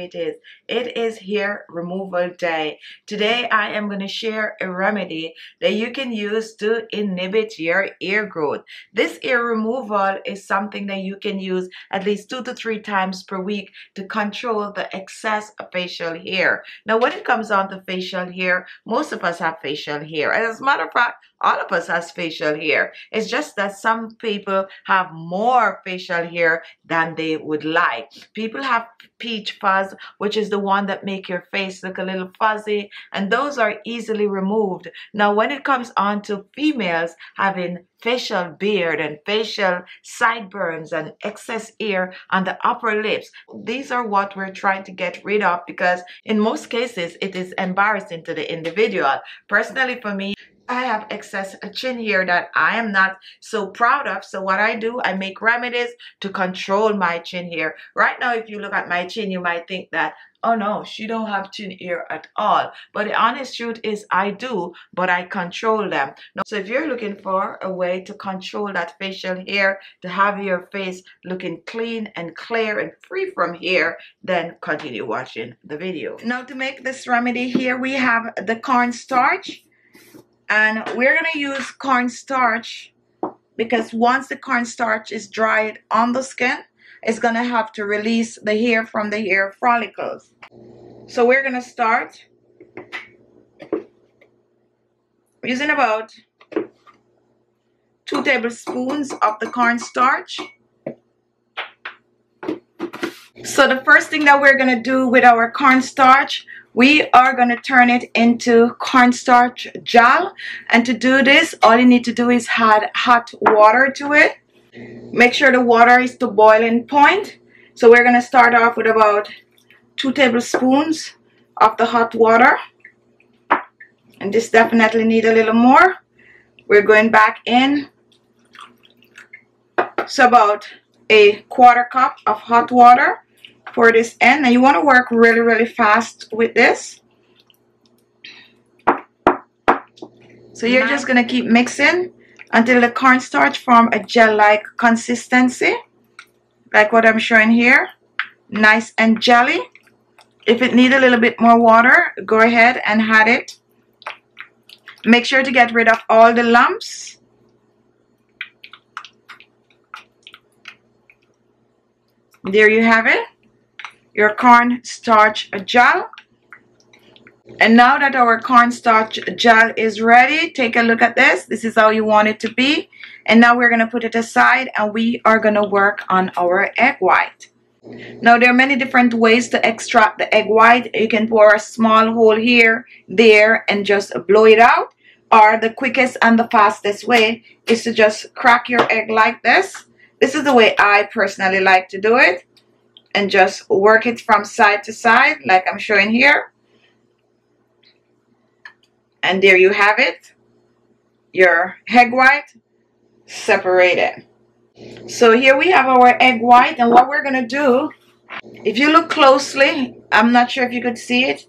it is. It is hair removal day. Today I am going to share a remedy that you can use to inhibit your ear growth. This ear removal is something that you can use at least two to three times per week to control the excess of facial hair. Now when it comes on to facial hair, most of us have facial hair. As a matter of fact, all of us has facial hair. It's just that some people have more facial hair than they would like. People have peach fuzz, which is the one that make your face look a little fuzzy, and those are easily removed. Now, when it comes on to females having facial beard and facial sideburns and excess hair on the upper lips. These are what we're trying to get rid of because in most cases it is embarrassing to the individual. Personally for me, I have excess chin hair that I am not so proud of. So what I do, I make remedies to control my chin hair. Right now, if you look at my chin, you might think that, oh no, she don't have chin hair at all. But the honest truth is I do, but I control them. So if you're looking for a way to control that facial hair, to have your face looking clean and clear and free from hair, then continue watching the video. Now to make this remedy here, we have the cornstarch and we're to use cornstarch because once the cornstarch is dried on the skin, it's to have to release the hair from the hair follicles. So we're to start using about two tablespoons of the cornstarch. So the first thing that we're to do with our cornstarch, we are going to turn it into cornstarch gel. And to do this all you need to do is add hot water to it. Make sure the water is to boiling point. So we're going to start off with about two tablespoons of the hot water. And this definitely need a little more. We're going back in. So about a quarter cup of hot water for this end. and you want to work really, really fast with this. So you're just going to keep mixing until the cornstarch form a gel-like consistency. Like what I'm showing here. Nice and jelly. If it need a little bit more water, go ahead and add it. Make sure to get rid of all the lumps. There you have it your cornstarch gel. And now that our cornstarch gel is ready, take a look at this. This is how you want it to be. And now we're going to put it aside and we are going to work on our egg white. Now there are many different ways to extract the egg white. You can pour a small hole here, there, and just blow it out. Or the quickest and the fastest way is to just crack your egg like this. This is the way I personally like to do it and just work it from side to side like I'm showing here. And there you have it your egg white separated. So here we have our egg white and what we're gonna do if you look closely I'm not sure if you could see it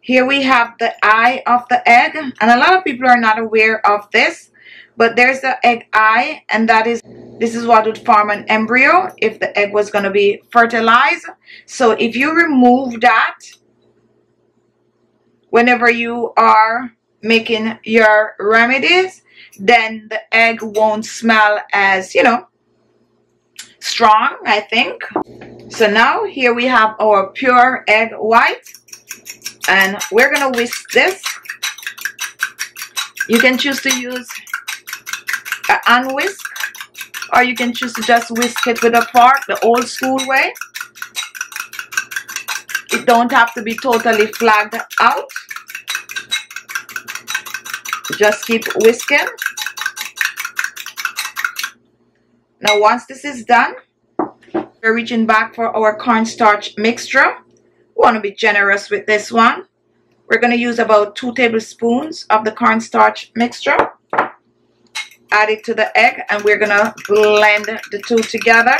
here we have the eye of the egg and a lot of people are not aware of this but there's the egg eye and that is this is what would form an embryo if the egg was going to be fertilized. So if you remove that whenever you are making your remedies, then the egg won't smell as, you know, strong, I think. So now here we have our pure egg white and we're to whisk this. You can choose to use unwhisk or you can choose to just whisk it with a fork the old school way. It don't have to be totally flagged out. Just keep whisking. Now once this is done we're reaching back for our cornstarch mixture. We want to be generous with this one. We're going to use about two tablespoons of the cornstarch mixture add it to the egg and we're gonna blend the two together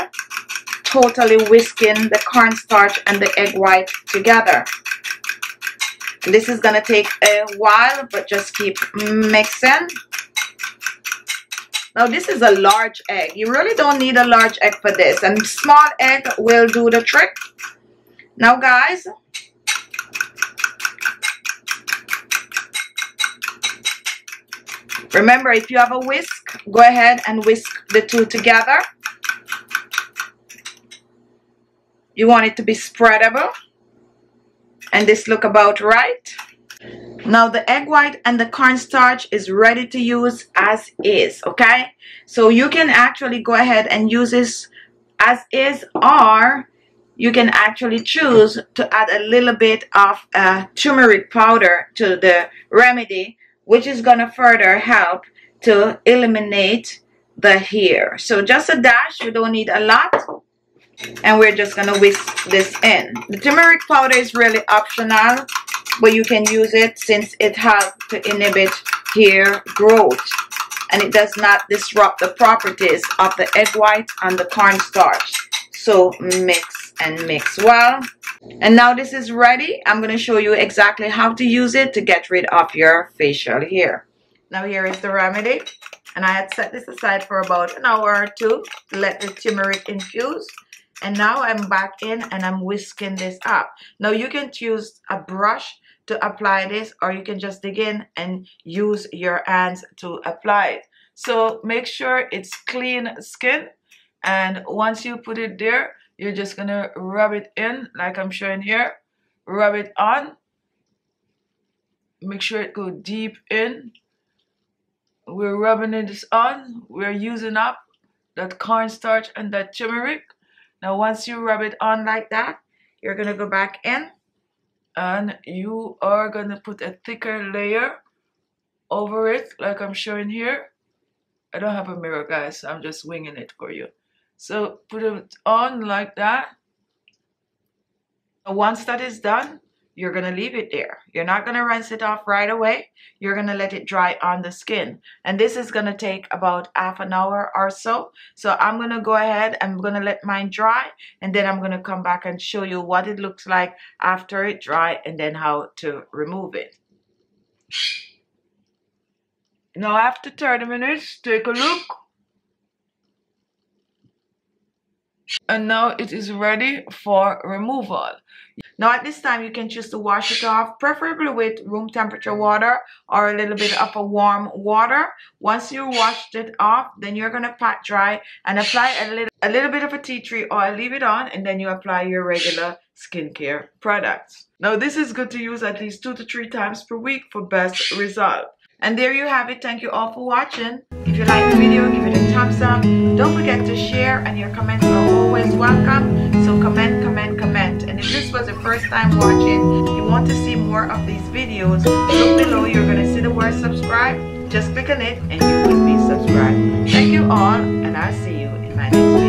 totally whisking the cornstarch and the egg white together. This is gonna take a while but just keep mixing. Now this is a large egg. You really don't need a large egg for this and small egg will do the trick. Now guys, remember if you have a whisk, go ahead and whisk the two together. You want it to be spreadable and this look about right. Now the egg white and the cornstarch is ready to use as is, okay? So you can actually go ahead and use this as is or you can actually choose to add a little bit of uh, turmeric powder to the remedy which is going to further help to eliminate the hair. So just a dash, you don't need a lot and we're just going to whisk this in. The turmeric powder is really optional but you can use it since it helps to inhibit hair growth and it does not disrupt the properties of the egg white and the cornstarch. So mix and mix well. And now this is ready. I'm going to show you exactly how to use it to get rid of your facial hair. Now here is the remedy. And I had set this aside for about an hour or two to let the turmeric infuse. And now I'm back in and I'm whisking this up. Now you can choose a brush to apply this or you can just dig in and use your hands to apply it. So make sure it's clean skin and once you put it there you're just gonna rub it in like I'm showing here rub it on make sure it go deep in we're rubbing this on we're using up that cornstarch and that turmeric. Now once you rub it on like that you're gonna go back in and you are gonna put a thicker layer over it like I'm showing here. I don't have a mirror guys so I'm just winging it for you. So put it on like that. Once that is done, you're going to leave it there. You're not going to rinse it off right away. You're going to let it dry on the skin. And this is going to take about half an hour or so. So I'm going to go ahead. I'm going to let mine dry. And then I'm going to come back and show you what it looks like after it dry and then how to remove it. Now after 30 minutes, take a look. And now it is ready for removal now at this time you can choose to wash it off preferably with room temperature water or a little bit of a warm water once you washed it off then you're going to pat dry and apply a little a little bit of a tea tree oil leave it on and then you apply your regular skincare products now this is good to use at least two to three times per week for best result and there you have it. Thank you all for watching. If you like the video, give it a thumbs up. Don't forget to share and your comments are always welcome. So comment, comment, comment. And if this was the first time watching, you want to see more of these videos, look below. You're going to see the word subscribe. Just click on it and you will be subscribed. Thank you all and I'll see you in my next video.